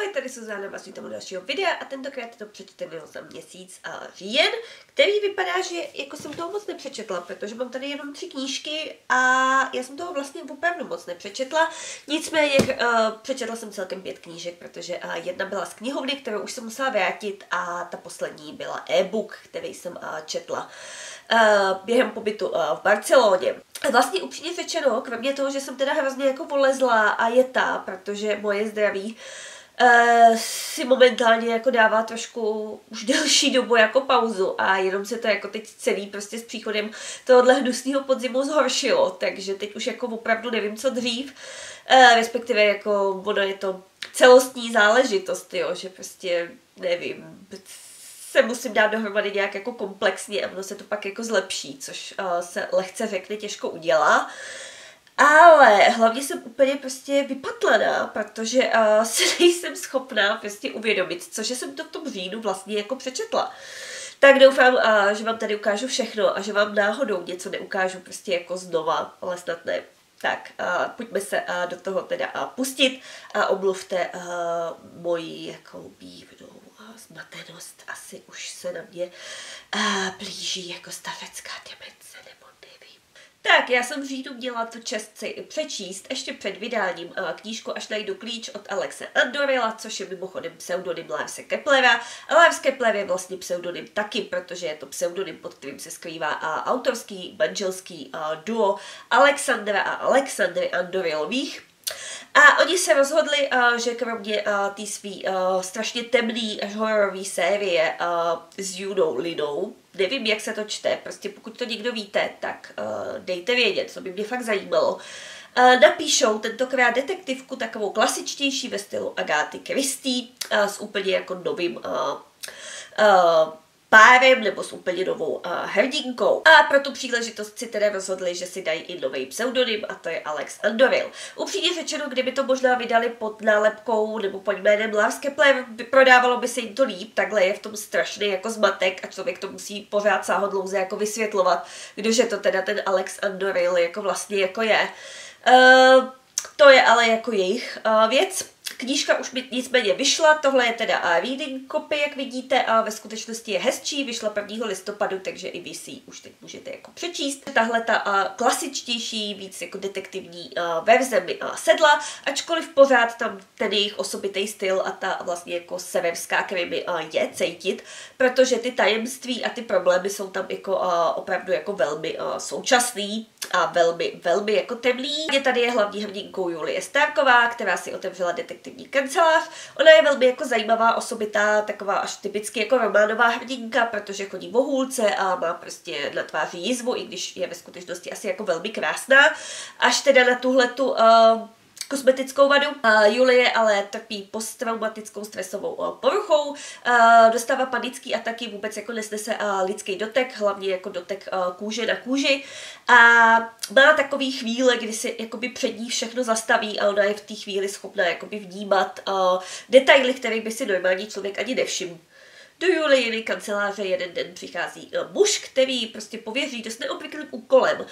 Ahoj, tady Suzana, vás vítám u dalšího videa a tentokrát to přečteného za měsíc a říjen, který vypadá, že jako jsem toho moc nepřečetla, protože mám tady jenom tři knížky a já jsem toho vlastně opravdu moc nepřečetla. Nicméně uh, přečetla jsem celkem pět knížek, protože uh, jedna byla z knihovny, kterou už jsem musela vrátit a ta poslední byla e-book, který jsem uh, četla uh, během pobytu uh, v Barceloně. Vlastně upřímně řečeno, kromě toho, že jsem teda hrozně jako polezla a jetá, protože moje zdraví uh, si momentálně jako dává trošku už delší dobu jako pauzu a jenom se to jako teď celý prostě s příchodem tohohle hnusného podzimu zhoršilo, takže teď už jako opravdu nevím, co dřív, uh, respektive jako ono je to celostní záležitost, jo, že prostě nevím, se musím dát dohromady nějak jako komplexně a ono se to pak jako zlepší, což uh, se lehce řekne těžko udělá. Ale hlavně jsem úplně prostě vypatlaná, protože uh, si nejsem schopná prostě uvědomit, což jsem to v tom říjnu vlastně jako přečetla. Tak doufám, uh, že vám tady ukážu všechno a že vám náhodou něco neukážu prostě jako znova, ale snad ne. Tak, uh, pojďme se uh, do toho teda uh, pustit a omluvte uh, moji jako bývnou zmatenost asi už se na mě uh, blíží jako stavecká demence nebo. Tak, já jsem říjnu měla tu čest si přečíst ještě před vydáním uh, knížku Až najdu klíč od Alexe Andorila, což je mimochodem pseudonym Levse Keplera. Leves Kepler je vlastně pseudonym taky, protože je to pseudonym, pod kterým se skrývá uh, autorský manželský uh, duo Alexandra a Alexandry Andorilových. A oni se rozhodli, že kromě té uh, strašně temný až hororové série s Judou Lidou, nevím, jak se to čte, prostě pokud to někdo víte, tak uh, dejte vědět, co by mě fakt zajímalo. Uh, napíšou tentokrát detektivku takovou klasičtější ve stylu Agáty Christie uh, s úplně jako novým uh, uh, párem nebo s úplně novou uh, hrdinkou. A pro tu příležitost si teda rozhodli, že si dají i nový pseudonym a to je Alex Andoril. Upřímně řečeno, kdyby to možná vydali pod nálepkou nebo pod jménem Lars Kepler, prodávalo by se jim to líp, takhle je v tom strašný jako zmatek a člověk to musí pořád sáhodlouze jako vysvětlovat, kdože to teda ten Alex Andoril jako vlastně jako je. Uh, to je ale jako jejich uh, věc. Knížka už mi nicméně vyšla, tohle je teda reading copy, jak vidíte, a ve skutečnosti je hezčí, vyšla 1. listopadu, takže i vy si už teď můžete jako přečíst. Tahle ta uh, klasičtější, víc jako detektivní uh, verze mi sedla, ačkoliv pořád tam ten jejich osobitý styl a ta vlastně jako severská krimi je cítit, protože ty tajemství a ty problémy jsou tam jako opravdu jako velmi současný a velmi, velmi jako temný. Tady je hlavní hrdinkou Julie Starková, která si otevřela detektivní kancelář. Ona je velmi jako zajímavá, osobitá, taková až typicky jako románová hrdinka, protože chodí v hůlce a má prostě na tváři jizvu, i když je ve skutečnosti asi jako velmi krásná. Až teda na tuhle tu uh, kosmetickou vadu. Uh, Julie ale trpí posttraumatickou stresovou uh, poruchou, uh, dostává panický ataky, vůbec jako nesnese uh, lidský dotek, hlavně jako dotek uh, kůže na kůži. A má takový chvíle, kdy si jakoby před ní všechno zastaví a ona je v té chvíli schopná jakoby vnímat uh, detaily, které by si normální člověk ani nevšiml do Julijiny kanceláře jeden den přichází uh, muž, který prostě pověří dost neobvyklým úkolem, uh,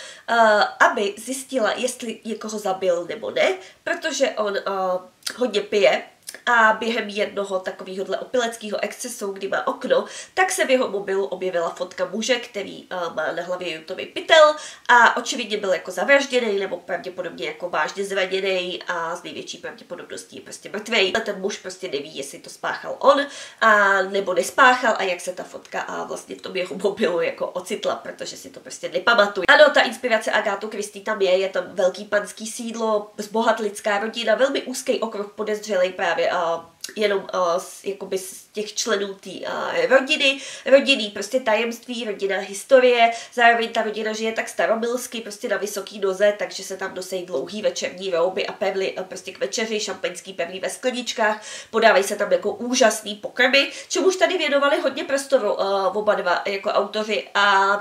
aby zjistila, jestli někoho zabil nebo ne, protože on uh, hodně pije a během jednoho takového opileckého excesu, kdy má okno, tak se v jeho mobilu objevila fotka muže, který uh, má na hlavě jutový pytel a očividně byl jako zavražděný nebo pravděpodobně jako vážně zraněný a z největší pravděpodobností je prostě mrtvý. A ten muž prostě neví, jestli to spáchal on a nebo nespáchal a jak se ta fotka a vlastně v tom jeho mobilu jako ocitla, protože si to prostě nepamatuje. Ano, ta inspirace Agátu Kristý tam je, je tam velký panský sídlo, zbohatlická rodina, velmi úzký okruh podezřelej právě uh, jenom uh, z, jakoby z těch členů té uh, rodiny, rodinný prostě tajemství, rodinná historie, zároveň ta rodina žije tak staromilsky, prostě na vysoký noze, takže se tam dosejí dlouhý večerní rouby a pevly uh, prostě k večeři, šampaňský pevný ve skleničkách, podávají se tam jako úžasný pokrmy, čemuž tady věnovali hodně prostoru uh, oba dva jako autoři a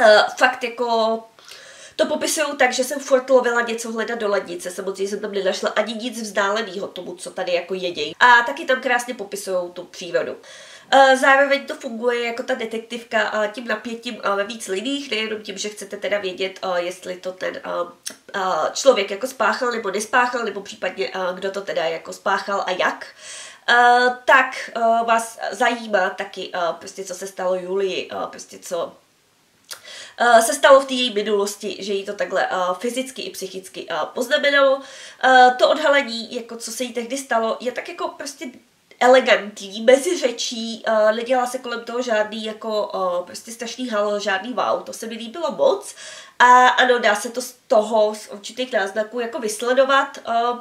uh, fakt jako to popisují tak, že jsem furt lovila něco hledat do lednice. Samozřejmě jsem tam nenašla ani nic vzdáleného tomu, co tady jako jedějí. A taky tam krásně popisují tu přírodu. Zároveň to funguje jako ta detektivka tím napětím ve víc liních, nejenom tím, že chcete teda vědět, jestli to ten člověk jako spáchal nebo nespáchal, nebo případně kdo to teda jako spáchal a jak. Uh, tak uh, vás zajímá taky uh, prostě, co se stalo Julii, uh, prostě co uh, se stalo v té její minulosti, že jí to takhle uh, fyzicky i psychicky uh, poznamenalo. Uh, to odhalení, jako co se jí tehdy stalo, je tak jako prostě elegantní, bez řečí, uh, nedělá se kolem toho žádný jako uh, prostě strašný halo, žádný wow, to se mi líbilo moc. A ano, dá se to z toho, z určitých náznaků jako vysledovat. Uh,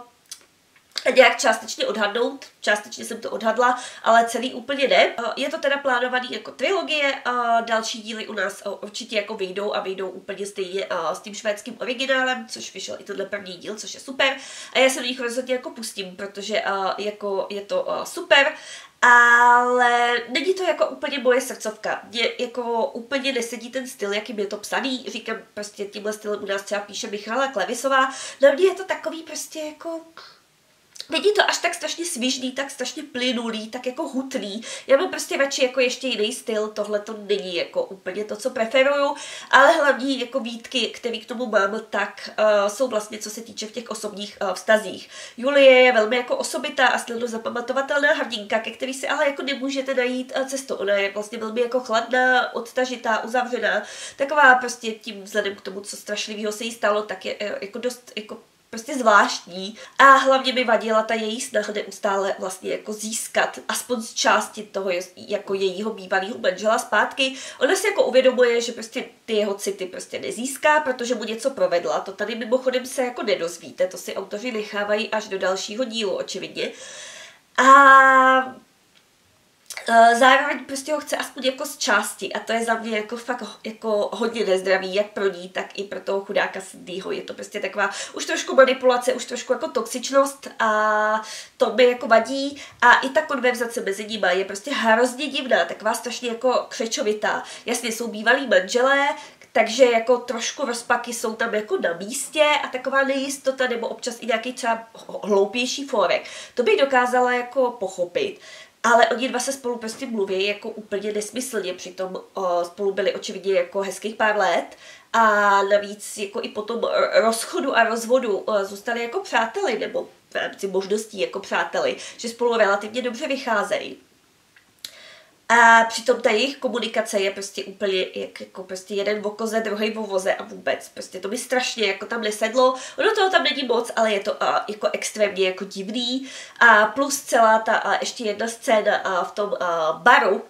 nějak částečně odhadnout, částečně jsem to odhadla, ale celý úplně ne. Je to teda plánovaný jako trilogie, další díly u nás určitě jako vyjdou a vyjdou úplně stejně s tím švédským originálem, což vyšel i tenhle první díl, což je super. A já se do nich rozhodně jako pustím, protože jako je to super ale není to jako úplně moje srdcovka. Mě jako úplně nesedí ten styl, jakým je to psaný. Říkám, prostě tímhle stylem u nás třeba píše Michala Klevisová. Na mě je to takový prostě jako Není to až tak strašně svižný, tak strašně plynulý, tak jako hutný. Já mám prostě radši jako ještě jiný styl, tohle to není jako úplně to, co preferuju, ale hlavní jako výtky, které k tomu mám, tak uh, jsou vlastně, co se týče v těch osobních uh, vztazích. Julie je velmi jako osobitá a snadno zapamatovatelná hrdinka, ke který si ale jako nemůžete najít uh, cestu. Ona je vlastně velmi jako chladná, odtažitá, uzavřená, taková prostě tím vzhledem k tomu, co strašlivého se jí stalo, tak je uh, jako dost jako prostě zvláštní a hlavně mi vadila ta její snaha neustále vlastně jako získat aspoň z části toho jako jejího bývalého manžela zpátky. Ona si jako uvědomuje, že prostě ty jeho city prostě nezíská, protože mu něco provedla. To tady mimochodem se jako nedozvíte, to si autoři nechávají až do dalšího dílu očividně. A zároveň prostě ho chce aspoň jako z části a to je za mě jako fakt jako hodně nezdravý, jak pro ní, tak i pro toho chudáka Cindyho. Je to prostě taková už trošku manipulace, už trošku jako toxičnost a to mi jako vadí a i ta konverzace mezi nimi je prostě hrozně divná, taková strašně jako křečovitá. Jasně, jsou bývalí manželé, takže jako trošku rozpaky jsou tam jako na místě a taková nejistota nebo občas i nějaký třeba hloupější forek. To bych dokázala jako pochopit. Ale oni dva se spolu prostě mluví jako úplně nesmyslně, přitom o, spolu byli očividně jako hezkých pár let a navíc jako i po tom rozchodu a rozvodu o, zůstali jako přáteli, nebo v rámci možností jako přáteli, že spolu relativně dobře vycházejí. A přitom ta jejich komunikace je prostě úplně jak, jako prostě jeden v okoze, druhý v voze a vůbec. Prostě to mi strašně jako tam nesedlo. Ono toho tam není moc, ale je to a, jako extrémně jako divný. A plus celá ta a ještě jedna scéna a v tom a, baru,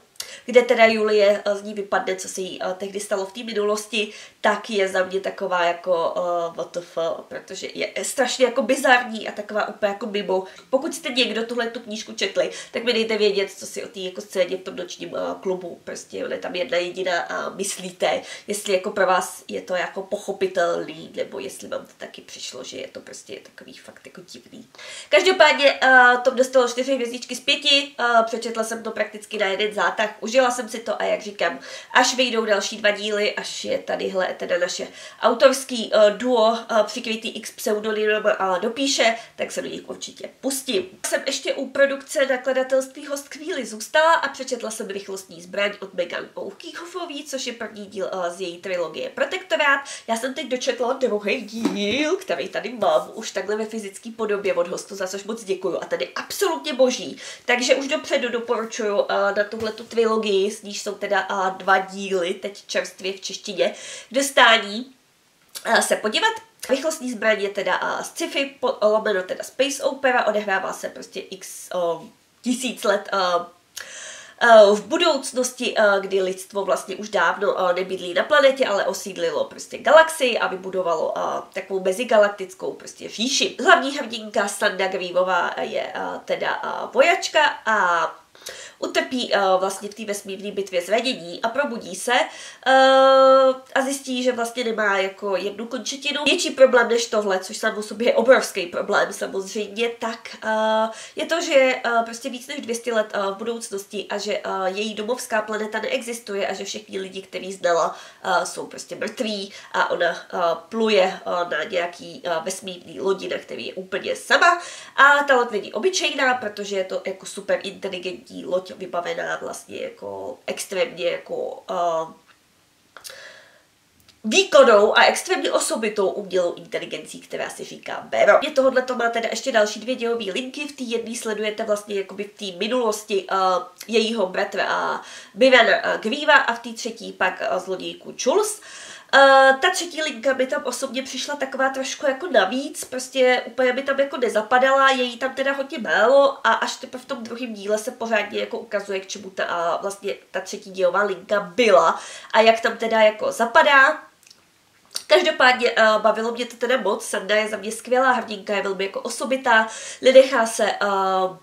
kde teda Julie z ní vypadne, co se jí tehdy stalo v té minulosti, tak je za mě taková jako uh, the fuck, protože je strašně jako bizarní a taková úplně jako mimo. Pokud jste někdo tuhle tu knížku četli, tak mi dejte vědět, co si o té jako scéně v tom nočním uh, klubu, prostě je tam jedna jediná a myslíte, jestli jako pro vás je to jako pochopitelný, nebo jestli vám to taky přišlo, že je to prostě takový fakt jako divný. Každopádně uh, to dostalo čtyři hvězdičky z pěti, uh, přečetla jsem to prakticky na jeden zátah, užila jsem si to a jak říkám, až vyjdou další dva díly, až je tadyhle teda naše autorský uh, duo uh, přikrytý X pseudonym uh, dopíše, tak se do nich určitě pustím. Jsem ještě u produkce nakladatelství Host chvíli zůstala a přečetla jsem rychlostní zbraň od Megan O'Keeffeový, což je první díl uh, z její trilogie Protektorát. Já jsem teď dočetla druhý díl, který tady mám už takhle ve fyzické podobě od hostu, za což moc děkuju a tady absolutně boží. Takže už dopředu doporučuju uh, na tuhle tu trilogii, z níž jsou teda uh, dva díly, teď čerstvě v češtině, k dostání uh, se podívat. Rychlostní zbraň je teda uh, sci-fi, lomeno teda space opera, odehrává se prostě x uh, tisíc let uh, v budoucnosti, kdy lidstvo vlastně už dávno nebydlí na planetě, ale osídlilo prostě galaxii a vybudovalo takovou mezigalaktickou prostě říši. Hlavní hrdinka Sanda Greenová je teda vojačka a utrpí uh, vlastně v té vesmírné bitvě zranění a probudí se uh, a zjistí, že vlastně nemá jako jednu končetinu. Větší problém než tohle, což sám o sobě je obrovský problém samozřejmě, tak uh, je to, že uh, prostě víc než 200 let uh, v budoucnosti a že uh, její domovská planeta neexistuje a že všichni lidi, který znala, uh, jsou prostě mrtví a ona uh, pluje uh, na nějaký uh, vesmírný lodi, na který je úplně sama. A ta loď není obyčejná, protože je to jako super inteligentní loď vybavená vlastně jako extrémně jako uh, výkonnou a extrémně osobitou umělou inteligencí, která se říká Bero. Je tohohle to má teda ještě další dvě dělové linky. V té jedné sledujete vlastně jakoby v té minulosti uh, jejího bratra uh, Bivana uh, Grieva a v té třetí pak uh, zlodějku Jules. Uh, ta třetí linka by tam osobně přišla taková trošku jako navíc, prostě úplně by tam jako nezapadala, je jí tam teda hodně málo a až teprve v tom druhém díle se pořádně jako ukazuje, k čemu ta uh, vlastně ta třetí dílová linka byla a jak tam teda jako zapadá. Každopádně uh, bavilo mě to teda moc, Sanda je za mě skvělá hrdinka, je velmi jako osobitá, nenechá se uh,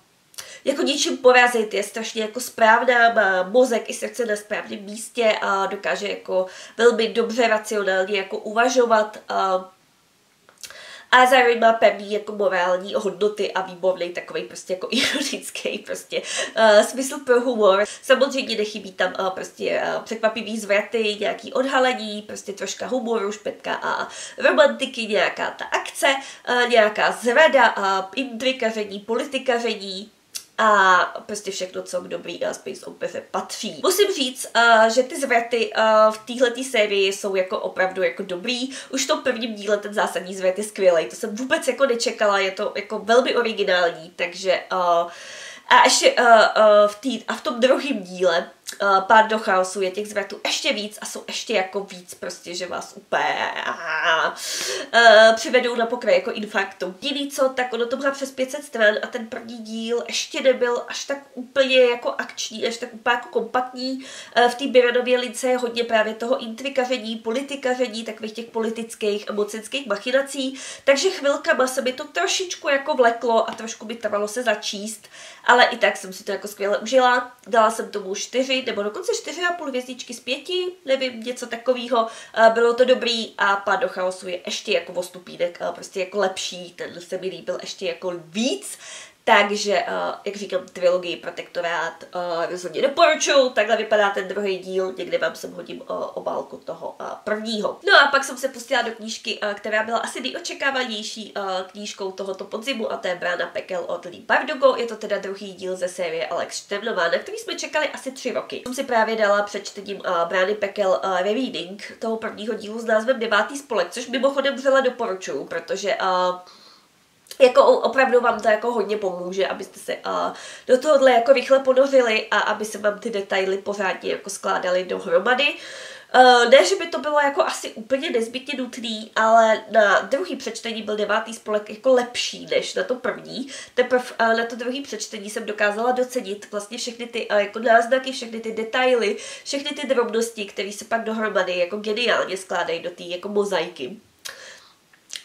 jako ničím porazit, je strašně jako správná, má mozek i srdce na správném místě a dokáže jako velmi dobře racionálně jako uvažovat a a zároveň má pevný jako morální hodnoty a výborný takový prostě jako ironický prostě uh, smysl pro humor. Samozřejmě nechybí tam uh, prostě uh, překvapivý zvraty, nějaký odhalení, prostě troška humoru, špetka a romantiky, nějaká ta akce, uh, nějaká zrada, uh, intrikaření, politikaření, a prostě všechno, co k dobrý uh, space opere patří. Musím říct, uh, že ty zvraty uh, v téhle sérii jsou jako opravdu jako dobrý. Už v tom prvním díle ten zásadní zvrat je skvělý, to jsem vůbec jako nečekala, je to jako velmi originální, takže uh, a ještě uh, uh, v tý, a v tom druhém díle uh, pár do chaosu je těch zvratů ještě víc a jsou ještě jako víc prostě, že vás úplně uh, přivedou na pokraj jako infarktu. Jiný co, tak ono to má přes 500 stran a ten první díl ještě nebyl až tak úplně jako akční, až tak úplně jako kompaktní. Uh, v té Biranově lince je hodně právě toho intrikaření, politikaření, takových těch politických a mocenských machinací, takže chvilkama se mi to trošičku jako vleklo a trošku by trvalo se začíst, ale i tak jsem si to jako skvěle užila. Dala jsem tomu čtyři nebo dokonce čtyři a půl hvězdičky z pěti, nevím, něco takového. Bylo to dobrý a Pád do chaosu je ještě jako o stupínek prostě jako lepší, ten se mi líbil ještě jako víc. Takže, uh, jak říkám, trilogii Protektorát uh, rozhodně doporučuji. Takhle vypadá ten druhý díl, někde vám sem hodím uh, obálku toho prvního. No a pak jsem se pustila do knížky, která byla asi nejočekávanější knížkou tohoto podzimu a to je Brána pekel od Lee Bardugo. Je to teda druhý díl ze série Alex Števnová, na který jsme čekali asi tři roky. Jsem si právě dala před čtením Brány pekel uh, reading toho prvního dílu s názvem Devátý spolek, což mimochodem vřele doporučuju, protože jako opravdu vám to jako hodně pomůže, abyste se uh, do tohohle jako rychle ponořili a aby se vám ty detaily pořádně jako skládaly dohromady. Uh, ne, že by to bylo jako asi úplně nezbytně nutný, ale na druhý přečtení byl devátý spolek jako lepší než na to první. Teprve uh, na to druhý přečtení jsem dokázala docenit vlastně všechny ty uh, jako náznaky, všechny ty detaily, všechny ty drobnosti, které se pak dohromady jako geniálně skládají do té jako mozaiky.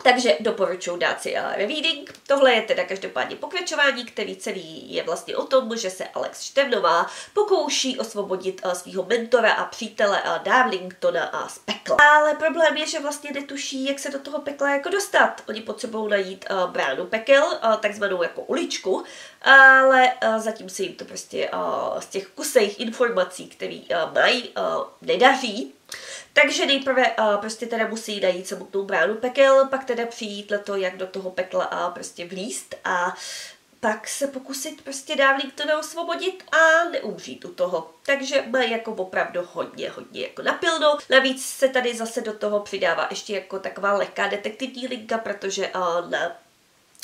Takže doporučuji dát si reading. Tohle je teda každopádně pokračování, který celý je vlastně o tom, že se Alex Števnová pokouší osvobodit uh, svého mentora a přítele Darlingtona a z pekla. Ale problém je, že vlastně netuší, jak se do toho pekla jako dostat. Oni potřebují najít uh, bránu pekel, takzvanou jako uličku, ale uh, zatím se jim to prostě uh, z těch kusejch informací, které uh, mají, nedaří. Takže nejprve uh, prostě teda musí najít samotnou bránu pekel, pak teda přijít na to, jak do toho pekla a prostě vlíst a pak se pokusit prostě dávník to neosvobodit a neumřít u toho. Takže má jako opravdu hodně, hodně jako napilno. Navíc se tady zase do toho přidává ještě jako taková lehká detektivní linka, protože uh, na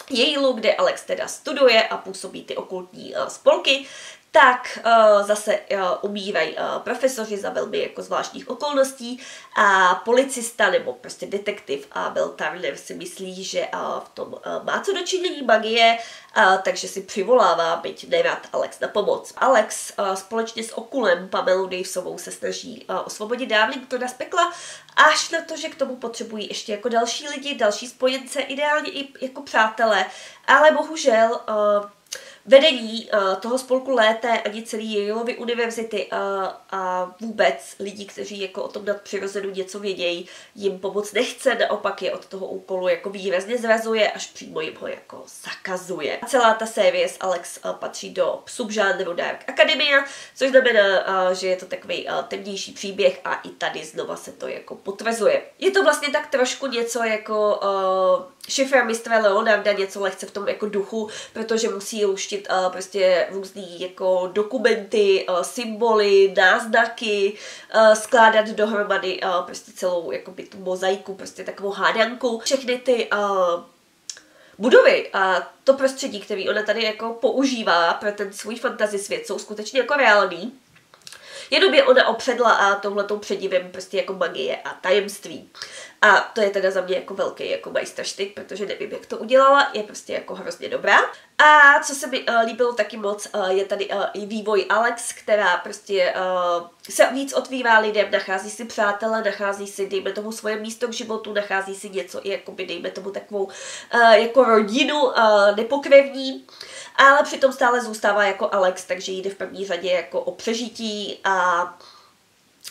Yale, kde Alex teda studuje a působí ty okultní uh, spolky, tak uh, zase uh, umírají uh, profesoři za velmi jako zvláštních okolností a policista nebo prostě detektiv a Bell Turner si myslí, že uh, v tom uh, má co dočinění magie, uh, takže si přivolává, byť nerad Alex na pomoc. Alex uh, společně s Okulem Pamelou Davesovou se snaží uh, osvobodit Darlingtona z pekla, až na to, že k tomu potřebují ještě jako další lidi, další spojence, ideálně i jako přátelé, ale bohužel uh, vedení uh, toho spolku Lété ani celý Yaleovy univerzity uh, a vůbec lidí, kteří jako o tom nadpřirozenu něco vědějí, jim pomoc nechce, naopak je od toho úkolu jako výrazně zrazuje, až přímo jim ho jako zakazuje. A celá ta série s Alex uh, patří do subžánru Dark Academia, což znamená, uh, že je to takový uh, temnější příběh a i tady znova se to jako potvrzuje. Je to vlastně tak trošku něco jako uh, šifra mistra Leonarda něco lehce v tom jako duchu, protože musí luštit uh, prostě různý jako dokumenty, uh, symboly, náznaky, uh, skládat dohromady uh, prostě celou jako tu mozaiku, prostě takovou hádanku. Všechny ty uh, budovy a to prostředí, který ona tady jako používá pro ten svůj fantasy svět, jsou skutečně jako reální. Jenom je ona opředla a tohletou předivem prostě jako magie a tajemství. A to je teda za mě jako velký jako majstrštyk, protože nevím, jak to udělala, je prostě jako hrozně dobrá. A co se mi uh, líbilo taky moc, uh, je tady uh, i vývoj Alex, která prostě uh, se víc otvírá lidem, nachází si přátele, nachází si, dejme tomu, svoje místo k životu, nachází si něco i jakoby, dejme tomu, takovou uh, jako rodinu uh, nepokrevní, ale přitom stále zůstává jako Alex, takže jde v první řadě jako o přežití a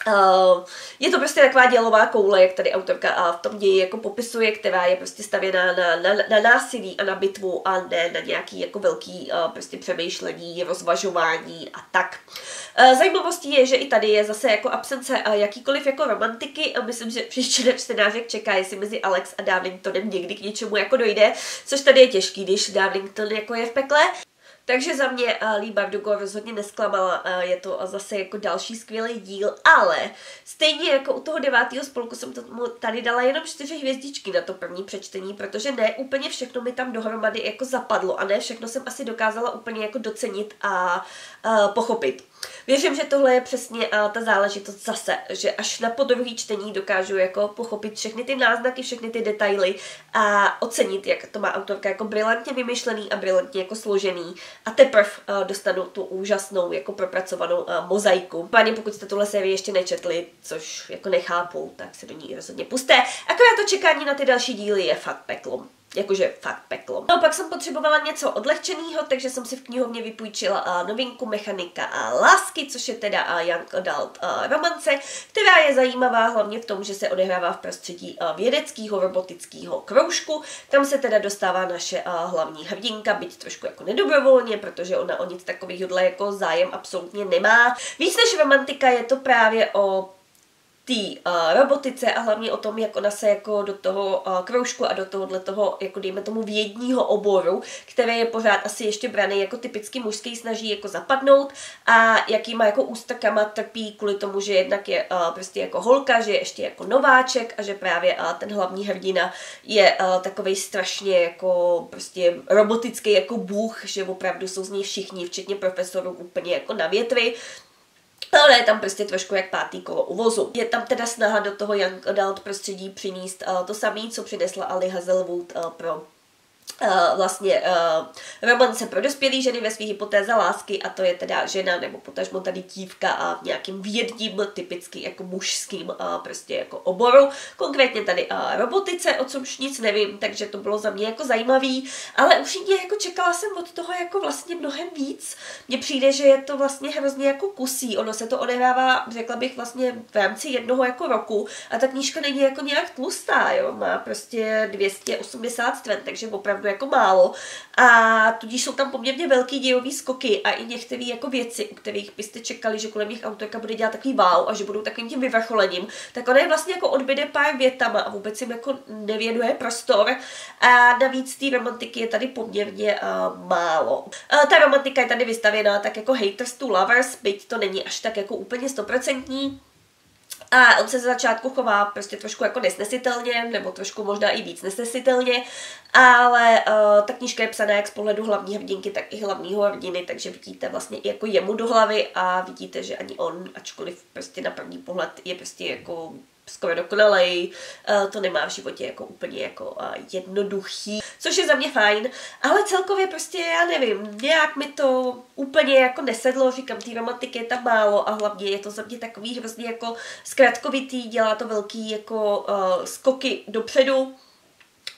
Uh, je to prostě taková dělová koule, jak tady autorka a v tom ději jako popisuje, která je prostě stavěná na, na, na násilí a na bitvu a ne na nějaký jako velký uh, prostě přemýšlení, rozvažování a tak. Zajímavostí je, že i tady je zase jako absence jakýkoliv jako romantiky a myslím, že příště čtenářek čeká, jestli mezi Alex a Darlingtonem někdy k něčemu jako dojde, což tady je těžký, když Darlington jako je v pekle. Takže za mě uh, Lee Bardugo rozhodně nesklamala, uh, je to zase jako další skvělý díl, ale stejně jako u toho devátého spolku jsem tomu tady dala jenom čtyři hvězdičky na to první přečtení, protože ne úplně všechno mi tam dohromady jako zapadlo a ne všechno jsem asi dokázala úplně jako docenit a uh, pochopit. Věřím, že tohle je přesně uh, ta záležitost zase, že až na podruhý čtení dokážu jako pochopit všechny ty náznaky, všechny ty detaily a ocenit, jak to má autorka jako brilantně vymyšlený a brilantně jako složený a teprve uh, dostanu tu úžasnou jako propracovanou uh, mozaiku. Páně, pokud jste tuhle sérii ještě nečetli, což jako nechápu, tak se do ní rozhodně puste. Akorát to čekání na ty další díly je fakt peklo jakože fakt peklo. No pak jsem potřebovala něco odlehčeného, takže jsem si v knihovně vypůjčila uh, novinku Mechanika a lásky, což je teda uh, Young Adult uh, romance, která je zajímavá hlavně v tom, že se odehrává v prostředí vědeckého robotického kroužku. Tam se teda dostává naše hlavní hrdinka, byť trošku jako nedobrovolně, protože ona o nic takového jako zájem absolutně nemá. Víc než romantika je to právě o té uh, robotice a hlavně o tom, jak ona se jako do toho uh, kroužku a do tohohle toho, jako dejme tomu vědního oboru, které je pořád asi ještě braný jako typicky mužský, snaží jako zapadnout a jakýma jako ústakama trpí kvůli tomu, že jednak je uh, prostě jako holka, že je ještě jako nováček a že právě uh, ten hlavní hrdina je uh, takovej strašně jako prostě robotický jako bůh, že opravdu jsou z něj všichni, včetně profesorů úplně jako na větvi, ale je tam prostě trošku jak pátý kolo uvozu. Je tam teda snaha do toho young adult prostředí přinést uh, to samé, co přinesla Ali Hazelwood uh, pro Uh, vlastně uh, romance pro dospělé ženy ve své hypotéze lásky a to je teda žena nebo potažmo tady dívka a v nějakým vědním, typicky jako mužským uh, prostě jako oboru. Konkrétně tady uh, robotice, o čemž nic nevím, takže to bylo za mě jako zajímavý, ale upřímně jako čekala jsem od toho jako vlastně mnohem víc. Mně přijde, že je to vlastně hrozně jako kusí, ono se to odehrává, řekla bych vlastně v rámci jednoho jako roku a ta knížka není jako nějak tlustá, jo, má prostě 280 stran, takže opravdu jako málo. A tudíž jsou tam poměrně velký dějový skoky a i některé jako věci, u kterých byste čekali, že kolem nich autorka bude dělat takový wow a že budou takovým tím vyvrcholením, tak ona je vlastně jako odbyde pár větama a vůbec jim jako nevěnuje prostor. A navíc té romantiky je tady poměrně uh, málo. Uh, ta romantika je tady vystavěná tak jako haters to lovers, byť to není až tak jako úplně stoprocentní, a on se ze začátku chová prostě trošku jako nesnesitelně, nebo trošku možná i víc nesnesitelně, ale uh, ta knížka je psaná jak z pohledu hlavní hrdinky, tak i hlavního hrdiny, takže vidíte vlastně i jako jemu do hlavy a vidíte, že ani on, ačkoliv prostě na první pohled je prostě jako skoro dokonalej, uh, to nemá v životě jako úplně jako jednoduchý, což je za mě fajn, ale celkově prostě já nevím, nějak mi to úplně jako nesedlo, říkám, té romantiky je tam málo a hlavně je to za mě takový hrozně jako zkratkovitý, dělá to velký jako uh, skoky dopředu,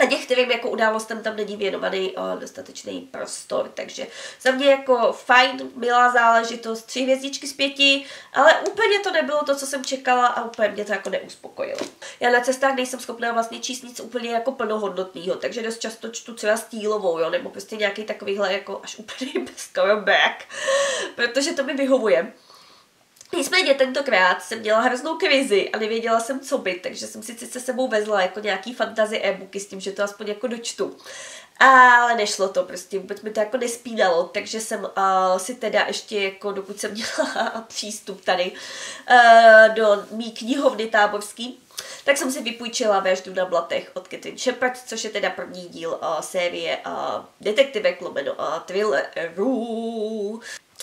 a některým jako událostem tam není věnovaný o, dostatečný prostor, takže za mě jako fajn, milá záležitost, tři hvězdičky z pěti, ale úplně to nebylo to, co jsem čekala a úplně mě to jako neuspokojilo. Já na cestách nejsem schopná vlastně číst nic úplně jako plnohodnotného, takže dost často čtu třeba stílovou, jo, nebo prostě nějaký takovýhle jako až úplně bez back, protože to mi vyhovuje. Nicméně tentokrát jsem měla hroznou krizi a nevěděla jsem, co být, takže jsem si se sebou vezla jako nějaký fantazy e-booky s tím, že to aspoň jako dočtu. Ale nešlo to prostě, vůbec mi to jako nespínalo, takže jsem uh, si teda ještě jako, dokud jsem měla přístup tady uh, do mý knihovny táborský, tak jsem si vypůjčila Věždu na blatech od Catherine Shepard, což je teda první díl uh, série uh, detektivek lomeno uh, thrillerů.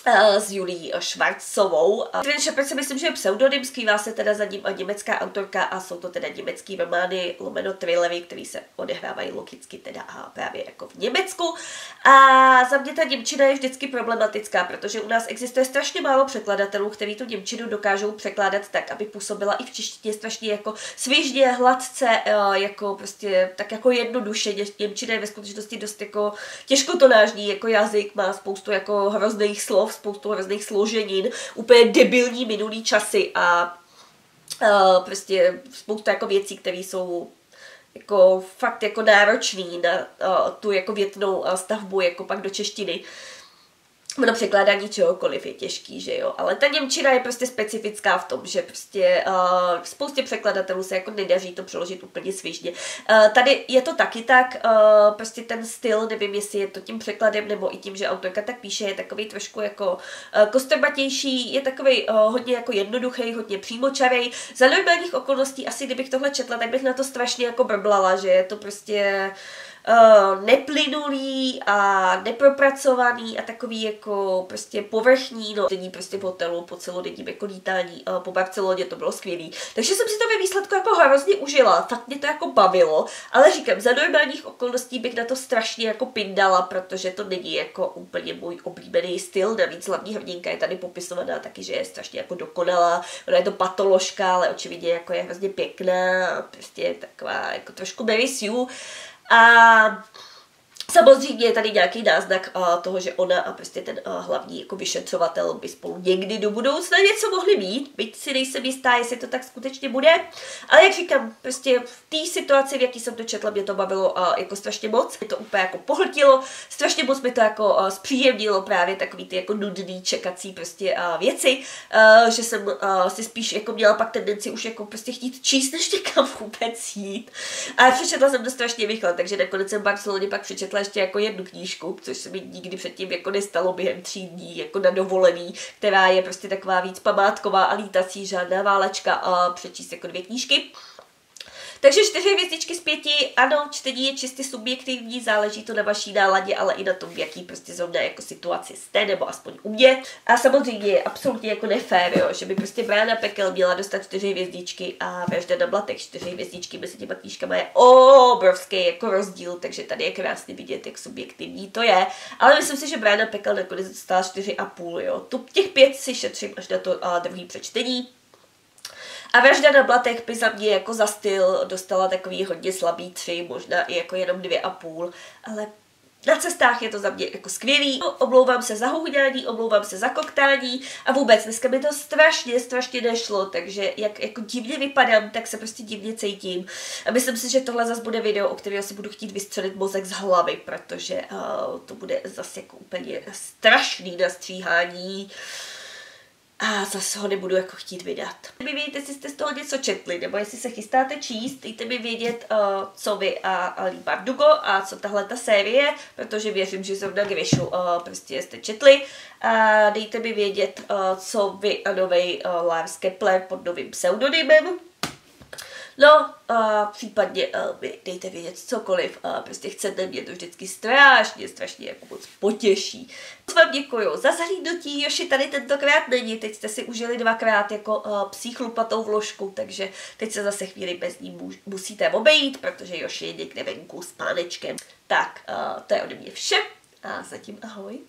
Eh, s Julí Švarcovou. Ten Shepard si myslím, že je pseudonym, skrývá se teda za ním německá autorka a jsou to teda německý romány lomeno thrillery, které se odehrávají logicky teda a právě jako v Německu. A za mě ta Němčina je vždycky problematická, protože u nás existuje strašně málo překladatelů, kteří tu Němčinu dokážou překládat tak, aby působila i v češtině strašně jako svěžně, hladce, eh, jako prostě tak jako jednoduše. Němčina je ve skutečnosti dost jako těžkotonážní jako jazyk, má spoustu jako hrozných slov, spoustu hrozných složenin, úplně debilní minulý časy a uh, prostě spousta jako věcí, které jsou jako fakt jako náročný na uh, tu jako větnou uh, stavbu jako pak do češtiny. Uh, ono překládání čehokoliv je těžký, že jo, ale ta Němčina je prostě specifická v tom, že prostě uh, spoustě překladatelů se jako nedaří to přeložit úplně svižně. Uh, tady je to taky tak, uh, prostě ten styl, nevím, jestli je to tím překladem nebo i tím, že autorka tak píše, je takový trošku jako uh, kostrbatější, je takový uh, hodně jako jednoduchý, hodně přímočavý. Za normálních okolností asi kdybych tohle četla, tak bych na to strašně jako brblala, že je to prostě uh, neplynulý a nepropracovaný a takový jako prostě povrchní, no, není prostě po hotelu, po celodenním jako lítání uh, po Barceloně, to bylo skvělý. Takže jsem si to ve výsledku jako hrozně užila, fakt mě to jako bavilo, ale říkám, za normálních okolností bych na to strašně jako pindala, protože to není jako úplně můj oblíbený styl, navíc hlavní hrdinka je tady popisovaná taky, že je strašně jako dokonalá, ona je to patoložka, ale očividně jako je hrozně pěkná, prostě taková jako trošku Mary Sue, a Samozřejmě je tady nějaký náznak uh, toho, že ona a prostě ten uh, hlavní jako vyšetřovatel by spolu někdy do budoucna něco mohli mít, byť si nejsem jistá, jestli to tak skutečně bude. Ale jak říkám, prostě v té situaci, v jaký jsem to četla, mě to bavilo uh, jako strašně moc. Mě to úplně jako pohltilo, strašně moc mi to jako uh, zpříjemnilo právě takový ty jako nudný čekací prostě uh, věci, uh, že jsem uh, si spíš jako měla pak tendenci už jako prostě chtít číst, než někam vůbec jít. A přečetla jsem to strašně rychle, takže nakonec jsem Barceloně pak přečetla přečetla ještě jako jednu knížku, což se mi nikdy předtím jako nestalo během tří dní, jako na dovolený, která je prostě taková víc památková a lítací, žádná válečka a přečíst jako dvě knížky. Takže čtyři hvězdičky z pěti, ano, čtení je čistě subjektivní, záleží to na vaší náladě, ale i na tom, v jaký prostě zrovna jako situaci jste, nebo aspoň u mě. A samozřejmě je absolutně jako nefér, jo, že by prostě Brána Pekel měla dostat čtyři hvězdičky a Vražda na blatech čtyři hvězdičky mezi těma knížkama je obrovský jako rozdíl, takže tady je krásně vidět, jak subjektivní to je. Ale myslím si, že Brána Pekel nakonec dostala čtyři a půl, jo. Tu těch pět si šetřím až na to a druhý přečtení. A vražda na blatech by za mě jako za styl dostala takový hodně slabý tři, možná i jako jenom dvě a půl, ale na cestách je to za mě jako skvělý. Omlouvám se za houňání, omlouvám se za koktání a vůbec dneska mi to strašně, strašně nešlo, takže jak jako divně vypadám, tak se prostě divně cítím. A myslím si, že tohle zase bude video, o kterého si budu chtít vystřelit mozek z hlavy, protože uh, to bude zase jako úplně strašný na stříhání. Uh, a zase ho nebudu jako chtít vydat. Mi vědět, jestli jste z toho něco četli, nebo jestli se chystáte číst, dejte mi vědět, uh, co vy a, a Lee Bardugo a co tahle ta série, protože věřím, že zrovna Grishu uh, prostě jste četli. A dejte mi vědět, uh, co vy a novej uh, Lars Kepler pod novým pseudonymem, No, a případně mi dejte vědět cokoliv a prostě chcete, mě to vždycky strašně, strašně jako moc potěší. Moc vám děkuju za zahlídnutí, Joši tady tentokrát není, teď jste si užili dvakrát jako uh, psí chlupatou vložku, takže teď se zase chvíli bez ní musíte obejít, protože Joši je někde venku s pánečkem. Tak, uh, to je ode mě vše a zatím ahoj.